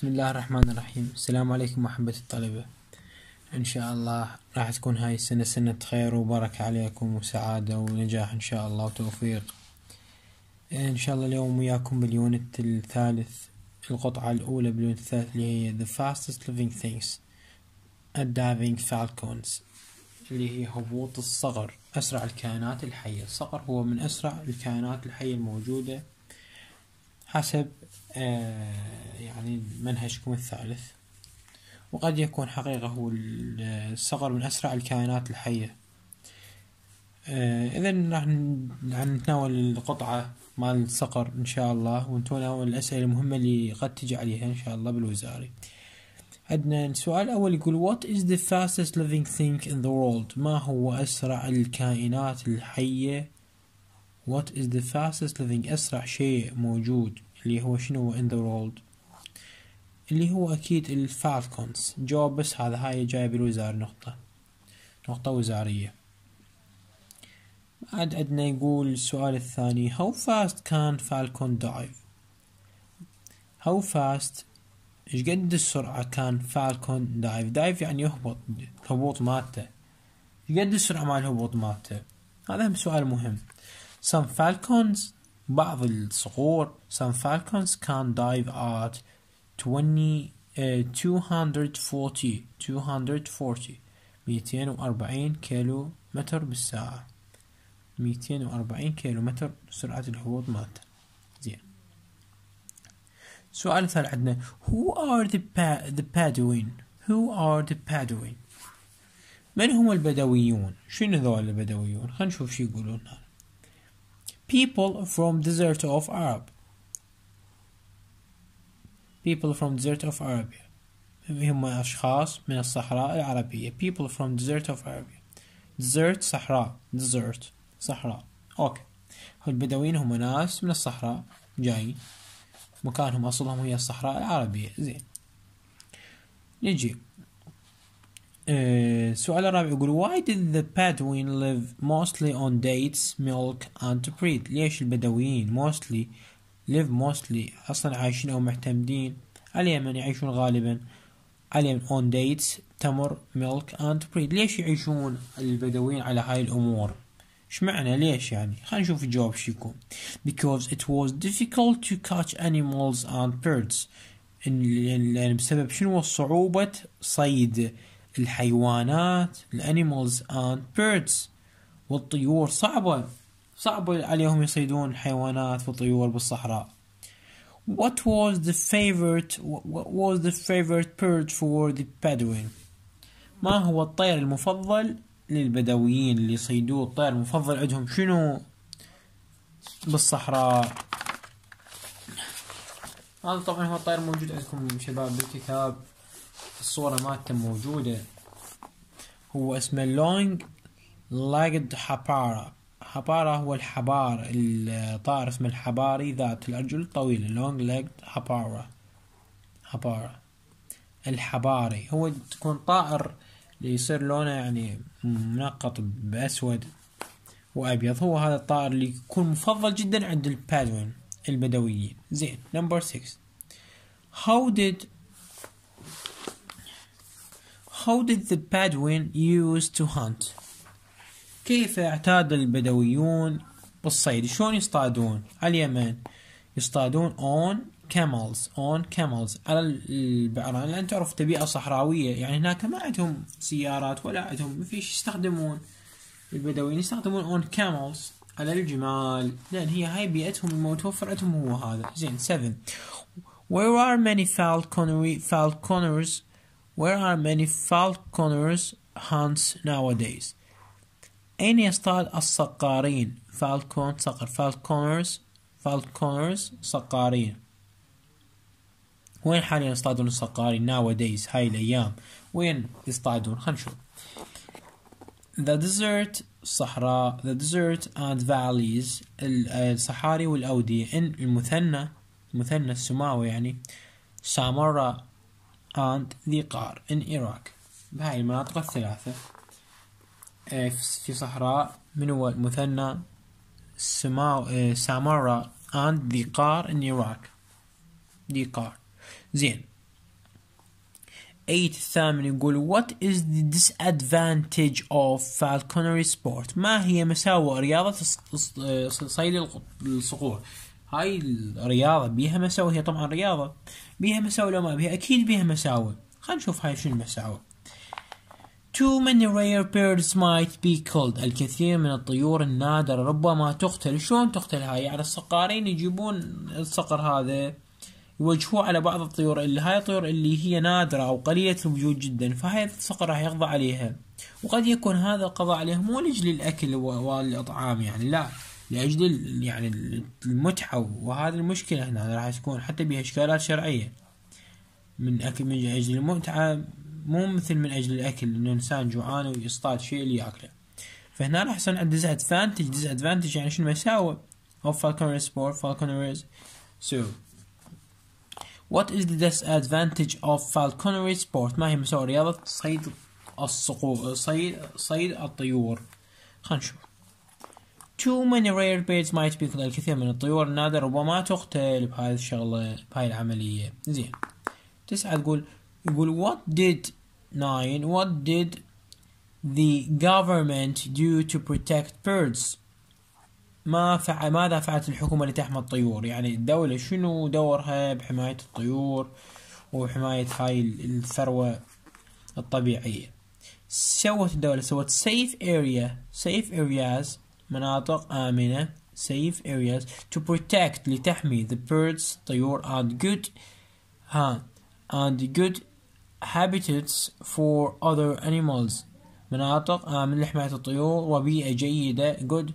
بسم الله الرحمن الرحيم السلام عليكم أحبتي الطلبة إن شاء الله راح تكون هاي السنة سنة خير وبركة عليكم وسعادة ونجاح إن شاء الله وتوفيق إن شاء الله اليوم وياكم بال unit الثالث القطعة الأولى بال unit الثالث اللي هي The fastest living things Diving falcons اللي هي هبوط الصقر أسرع الكائنات الحية الصقر هو من أسرع الكائنات الحية الموجودة حسب آه، يعني منهجكم الثالث. وقد يكون حقيقة هو الصقر من أسرع الكائنات الحية. آه، إذا راح نتناول القطعة مال الصقر إن شاء الله ونتناول الأسئلة المهمة اللي قد تجي عليها إن شاء الله بالوزاري. عندنا السؤال الأول يقول What is the fastest living thing in the world? ما هو أسرع الكائنات الحية؟ What is the fastest living أسرع شيء موجود اللي هو شنو in the world اللي هو أكيد ال falcons جواب بس هذا هاي جاي بالوزارة نقطة. نقطة وزارية. بعد عندنا يقول السؤال الثاني How fast can falcon dive? How fast إيش قد السرعة can falcon dive dive يعني يهبط هبوط مالته إيش قد السرعة مال الهبوط مالته هذا هم سؤال مهم. Some falcons بعض الصقور some falcons can dive at 20 uh, 240 240 240 كيلو متر بالساعة. 240 كيلو متر سرعة الهبوط مالته. زين. السؤال الثاني عندنا. Who are the, pa the Bedouin? Who are the Bedouin? من هم البدويون؟ شنو ذول البدويون؟ خلينا نشوف شو يقولون people from desert of Arab. People from desert of Arabia. هم أشخاص من الصحراء العربية. People from desert of Arabia. Desert صحراء. Desert صحراء. أوكي البدوين هم ناس من الصحراء. جايين مكانهم أصلهم هي الصحراء العربية. زين. نجي. السؤال الرابع يقول why did the Bedouin live mostly on dates, milk and bread? ليش البدويين mostly live mostly أصلا عايشين أو معتمدين. على اليمن يعيشون غالبا. على on dates تمر milk and bread. ليش يعيشون البدويين على هاي الأمور؟ إيش معنى ليش يعني؟ خلينا نشوف الجواب شو يكون. Because it was difficult to catch animals and birds. يعني بسبب شنو صعوبة صيد الحيوانات ال animals and birds والطيور صعبة. صعبة عليهم يصيدون الحيوانات والطيور بالصحراء. What was the favorite what was the favorite bird for the Bedouin? ما هو الطير المفضل للبدويين اللي يصيدوه الطير المفضل عندهم؟ شنو بالصحراء؟ هذا طبعا هو الطير موجود عندكم شباب بالكتاب. الصورة مالته موجودة. هو اسمه لونج لاجد حبارة حبارة هو الحبار الطائر اسمه الحباري ذات الأرجل الطويلة لونج لاجد حبارة. حبارة. الحباري. هو تكون طائر اللي يصير لونه يعني منقط بأسود وأبيض. هو هذا الطائر اللي يكون مفضل جدا عند ال Bedouin البدويين. زين number 6 How did How did the Bedouin use to hunt? كيف اعتاد البدويون بالصيد؟ شلون يصطادون؟ على اليمن يصطادون on camels on camels. على البعران لأن تعرف تبيئة صحراوية. يعني هناك ما عندهم سيارات ولا عندهم ما فيش يستخدمون البدويين. يستخدمون on camels على الجمال. لأن هي هاي بيئتهم المتوفر عندهم هو هذا. زين 7 Where are many falconry falconers Where are many falconers hunts nowadays أين يصطاد الصقارين؟ فالكون صقر. falconers falconers صقارين. وين حاليا يصطادون الصقارين؟ Nowadays هاي الأيام. وين يصطادون؟ خلينا نشوف. The desert الصحراء The desert and valleys الصحاري والأودية. إن المثنى المثنى السماوي يعني سامرا and ذيقار in Iraq بهاي المناطق الثلاثة. في صحراء من هو المثنى؟ سماو سامرا and ذيقار in Iraq. ذيقار زين. 8 الثامن يقول what is the disadvantage of falconry sport ما هي مساوئ رياضة صيد الصقور؟ هاي الرياضة بيها مساوئ هي طبعا رياضة. بيها مساوئ لو ما بيها أكيد بيها مساوئ. خلينا نشوف هاي شنو المساوئ. Too many rare birds might be killed. الكثير من الطيور النادرة. ربما تقتل. شلون تقتل هاي؟ يعني الصقارين يجيبون الصقر هذا. يوجهوه على بعض الطيور اللي هاي الطيور اللي هي نادرة أو قليلة الوجود جدا. فهاي الصقر راح يقضى عليها. وقد يكون هذا القضاء عليها مو لأجل الأكل والإطعام يعني لا. لأجل يعني المتعة. وهذه المشكلة هنا راح تكون حتى بها إشكالات شرعية. من أكل من أجل المتعة مو مثل من أجل الأكل إنه إنسان جوعان ويصطاد شيء اللي يأكله. فهنا راح يصير عنده disadvantage disadvantage يعني شنو مساوئ of falconry sport falconers so. What is the disadvantage of falconry sport ما هي مساوئ رياضة؟ صيد الصقور صيد صيد الطيور. خلينا نشوف. Too many rare birds might be الكثير من الطيور النادرة ربما تقتل بهاي الشغلة بهاي العملية. زين. تسعة تقول يقول what did nine what did the government do to protect birds ما فعل ماذا فعلت الحكومة لتحمي الطيور يعني الدولة شنو دورها بحماية الطيور وحماية هاي الثروة الطبيعية سوت الدولة سوت safe area safe areas مناطق آمنة safe areas to protect لتحمي the birds طيور and good ها and good habitats for other animals. مناطق آمنة لحماية الطيور وبيئة جيدة good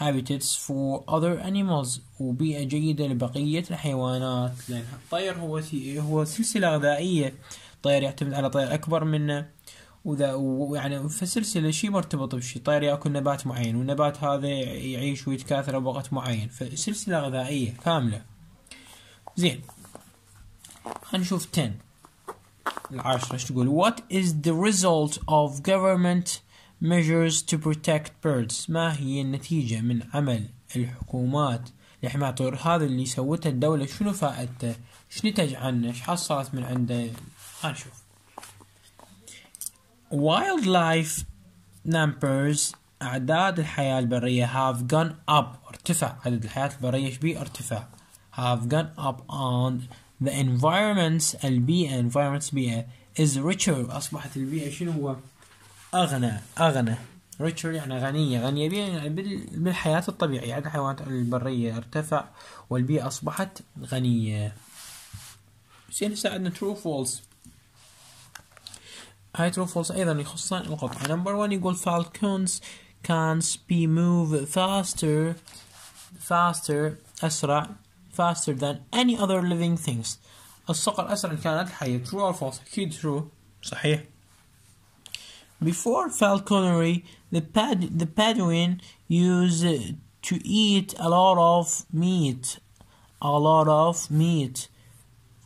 habitats for other animals وبيئة جيدة لبقية الحيوانات. لأن الطير هو هو سلسلة غذائية. الطير يعتمد على طير أكبر منه. وذا ويعني فسلسلة شيء مرتبط بشيء طير يأكل نبات معين والنبات هذا يعيش ويتكاثر بوقت معين. فسلسلة غذائية كاملة. زين هنشوف 10 العاشرة إيش تقول. What is the result of government measures to protect birds? ما هي النتيجة من عمل الحكومات؟ لحماية الطيور هذا اللي سوته الدولة. شنو فائدته؟ إيش نتج عنه؟ إيش حصلت من عنده؟ هنشوف wildlife numbers أعداد الحياة البرية have gone up. ارتفع. عدد الحياة البرية إيش بيه ارتفاع have gone up on the environments البيئة environments بيئة is richer. أصبحت البيئة شنو هو؟ أغنى أغنى. Richer يعني غنية. غنية يعني بالحياة الطبيعية. عدد الحيوانات البرية ارتفع والبيئة أصبحت غنية. زين هسه عندنا true false. هاي true false أيضا يخصان القطع number one يقول falcons can be move faster faster أسرع. faster than any other living things الصقر أسرع من كانت الحية true or false أكيد true صحيح Before falconry, the, pad, the Bedouin used to eat a lot of meat. A lot of meat.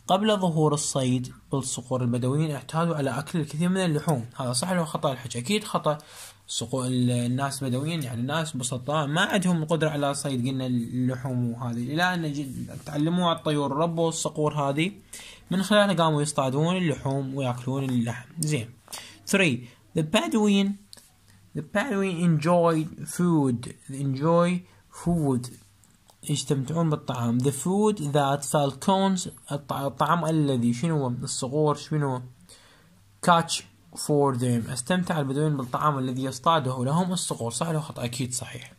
قبل ظهور الصيد بالصقور البدويين اعتادوا على أكل الكثير من اللحوم. هذا صح ولا خطأ؟ الحكي أكيد خطأ. صقور الناس البدويين يعني الناس بسطاء. ما عندهم القدرة على صيد قلنا اللحوم وهذه. إلى أن تعلموا على الطيور ربوا الصقور هذه. من خلالها قاموا يصطادون اللحوم ويأكلون اللحم. زين. 3 The Bedouin The Bedouin enjoyed food. Enjoy food. يستمتعون بالطعام. The food that falcons الطعام الذي شنو؟ الصقور شنو؟ catch for them. استمتع البدوين بالطعام الذي يصطاده لهم الصقور صح ولا خطأ؟ أكيد صحيح.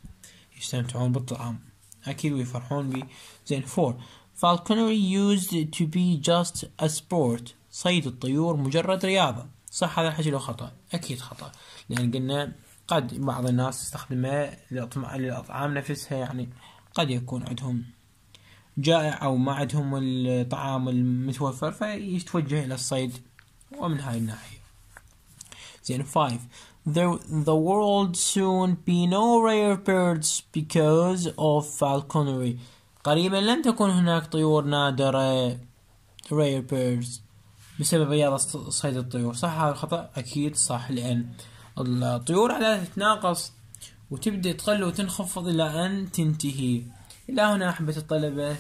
يستمتعون بالطعام. أكيد ويفرحون به زين four. Falconry used to be just a sport. صيد الطيور مجرد رياضة. صح هذا الحكي لو خطأ؟ أكيد خطأ. لأن قلنا قد بعض الناس تستخدمها للأطعام نفسها يعني. قد يكون عندهم جائع أو ما عندهم الطعام المتوفر فيتوجه إلى الصيد ومن هاي الناحية. زين 5 There, the world soon be no rare birds because of falconry. قريبا لن تكون هناك طيور نادرة rare birds بسبب رياضة صيد الطيور. صح هذا الخطأ؟ أكيد صح لأن الطيور على تتناقص وتبدأ تقل وتنخفض إلى أن تنتهي. إلى هنا أحبة الطلبة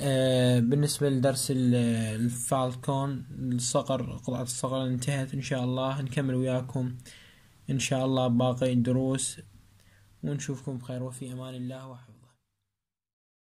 آه، بالنسبة لدرس ال- الفالكون الصقر قطعة الصقر انتهت إن شاء الله. نكمل وياكم إن شاء الله باقي الدروس. ونشوفكم بخير وفي أمان الله. وحفظه